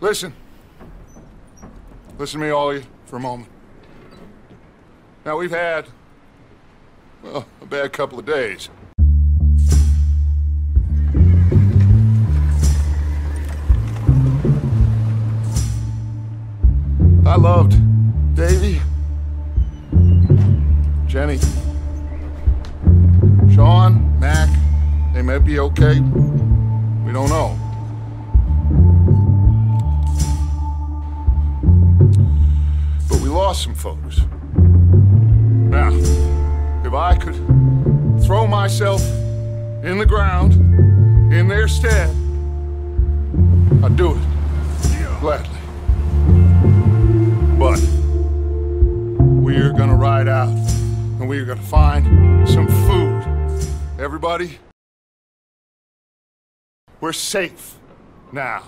Listen. Listen to me, all of you, for a moment. Now, we've had, well, a bad couple of days. I loved Davey, Jenny, Sean, Mac. They may be okay. We don't know. But some folks. Now, if I could throw myself in the ground in their stead, I'd do it gladly. But we're gonna ride out and we're gonna find some food. Everybody, we're safe now.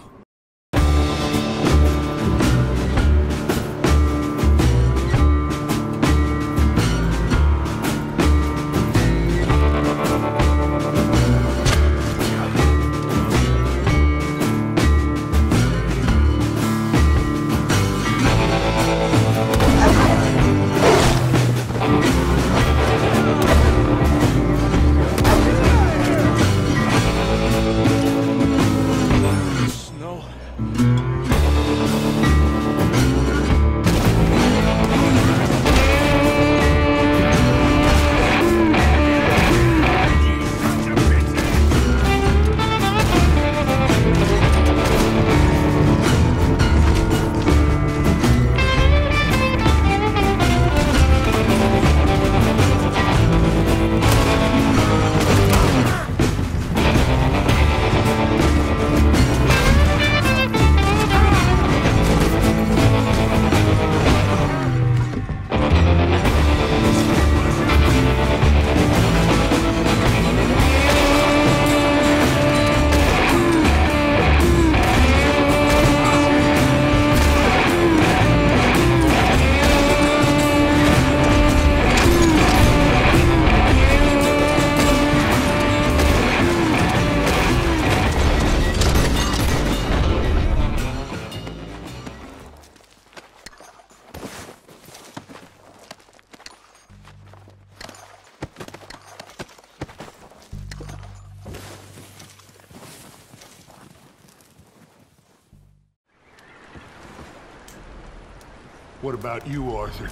What about you, Arthur?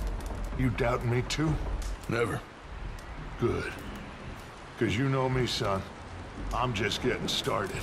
You doubting me too? Never. Good. Because you know me, son. I'm just getting started.